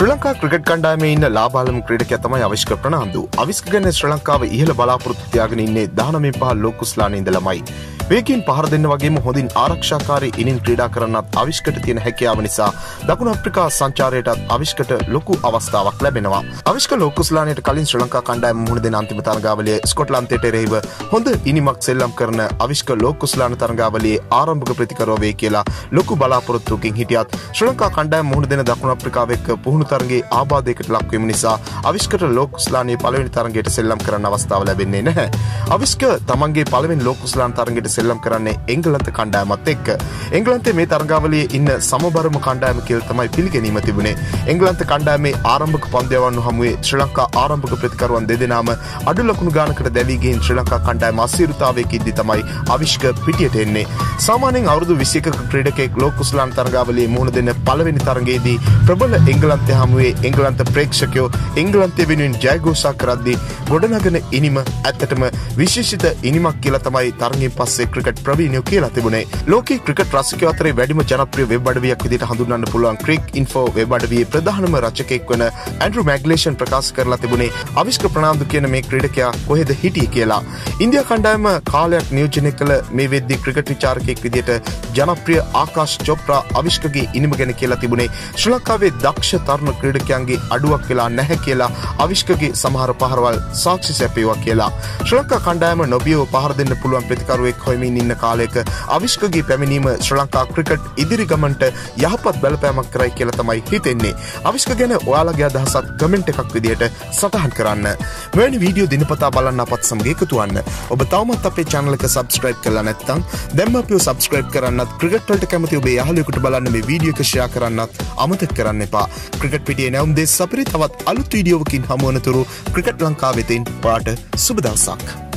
Sri Lanka cricket කණ්ඩායම ඉන්න ලාබාලම ක්‍රඩක තමයි අවිශ්ක ප්‍රනාාන්දු අවිස්ක ගැන ශ්‍ර ලංකාව ඉහළ බලාපොරත්තියාගෙන ඉන්නේ දානමේ පහ ලෝකුස්ලානීන්ද ළමයි. වේකින් පහර දෙන්න වගේම හොඳින් ආරක්ෂාකාරී ඉනින් ක්‍රීඩා කරන්නත් අවිශ්කට තියෙන හැකියාව නිසා දකුණ අප්‍රිකා සංචාරයටත් අවිශ්කට ලොකු අවස්ථාවක් ලැබෙනවා. අවිශ්ක ලෝකුස්ලානයට කලින් ශ්‍ර ලංකා කණ්ඩායම මුහුණ දෙන අන්තිම තරගාවලිය ස්කොට්ලන්තයට එරෙහිව හොඳ ඉනිමක් සෙල්ලම් කරන අවිශ්ක ලෝකුස්ලාන තරගාවලියේ ආරම්භක ප්‍රතිකරෝවේ කියලා ලොකු බලාපොරොත්තුකින් හිටියත් ශ්‍ර ලංකා කණ්ඩායම මුහුණ දෙන දකුණ අප්‍රිකාව එක්ක පුහුණු තරගේ ආබාධයකට ලක්වීම නිසා අවිශ්කට ලෝකුස්ලානයේ පළවෙනි තරගයට සෙල්ලම් කරන්න අවස්ථාව ලැබෙන්නේ නැහැ. අවිශ්ක තමන්ගේ පළවෙනි ලෝකුස්ලාන තරගයට සෙල්ලම් කරන්නේ එංගලන්ත කණ්ඩායමත් එක්ක. එංගලන්තේ මේ තරගාවලියේ ඉන්න සමබරම කණ්ඩායම කියලා තමයි පිළිගැනීම තිබුණේ. එංගලන්ත කණ්ඩායමේ ආරම්භක පන්දයවන්නු හමුවේ ශ්‍රී ලංකා ආරම්භක ප්‍රතිකරුවන් දෙදෙනාම අඩු ලකුණු ගානකට දැවී ගිහින් ශ්‍රී ලංකා කණ්ඩායම අසීරුතාවයකින්දී තමයි අවිශ්ක පිටියට එන්නේ. සාමාන්‍යයෙන් අවුරුදු 21ක ක්‍රීඩකෙක් ලෝකුස්ලාන් තරගාවලියේ මුහුණ දෙන පළවෙනි තරගයේදී ප්‍රබල එංගලන්තය හමුවේ එංගලන්ත ප්‍රේක්ෂකයෝ එංගලන්තය වෙනුවෙන් ජයගෝසා කරද්දී ගොඩනගන ඉනිම ඇත්තටම විශේෂිත ඉනිමක් කියලා තමයි තරගෙන් පස්සේ ක්‍රිකට් ප්‍රවීණයෝ කියලා තිබුණේ. ලෝකේ ක්‍රිකට් රසිකයෝ අතරේ වැඩිම ජනප්‍රිය වෙබ් අඩවියක් විදිහට හඳුන්වන්න පුළුවන් ක්‍රික් ඉන්ෆෝ වෙබ් අඩවියේ ප්‍රධානම රචකයෙක් වන ඇන්ඩ්‍රු මැග්ලේෂන් ප්‍රකාශ කරලා තිබුණේ අවිෂ්ක ප්‍රනාන්දු කියන මේ ක්‍රීඩකයා කොහෙද හිටියේ කියලා. ඉන්දියා කණ්ඩායම කාලයක් නියෝජනය කළ මේ වෙද්දී ක්‍රිකට් විචාරකයෙක් විදිහට ජනප්‍රිය ආකාශ් චොප්රා අවිෂ්කගේ ඉනිම ගැන කියලා තිබුණේ ශ්‍රී ලංකාවේ දක්ෂ තරුණ ක්‍රීඩකයන්ගේ අඩුවක් වෙලා නැහැ කියලා අවිෂ්කගේ සමහර පහරවල් සාක්ෂි සැපේවා කියලා. ශ්‍රී ලංකා කණ්ඩායම නොබියව පහර දෙන්න පුළුවන් ප්‍රතිකරුවෙක් හොයමින් ඉන්න කාලයක අවිශ්කගේ පැමිණීම ශ්‍ර ලංකා ක්‍රිකට් ඉදිරි ගමන්ට යහපත් බලපෑමක් කරයි කියලා තමයි හිතෙන්නේ. අවිශ්ක ගැන ඔයාලගේ අදහසත් කමෙන්ට් එකක් විදියට සටහන් කරන්න. මෙවැනි වීඩියෝ දිනපතා බලන්න අපත් සමග එකතුවන්න. ඔබ තවමත් අපේ channel එක subscribe කරලා නැත්නම් දැන්ම අපිව subscribe කරන්නත් ක්‍රිකට් වලට කැමති ඔබේ යාළුවෙකුට බලන්න මේ වීඩියෝ එක share කරන්නත් අමතක කරන්න එපා. ක්‍රිකට් පිටියේ නැවුම් දෙස් අපිරි තවත් අලුත් වීඩියෝවකින් හමුවනතුරු ක්‍රිකට් ලංකාවෙතින් ඔයාට සුබ දවසක්.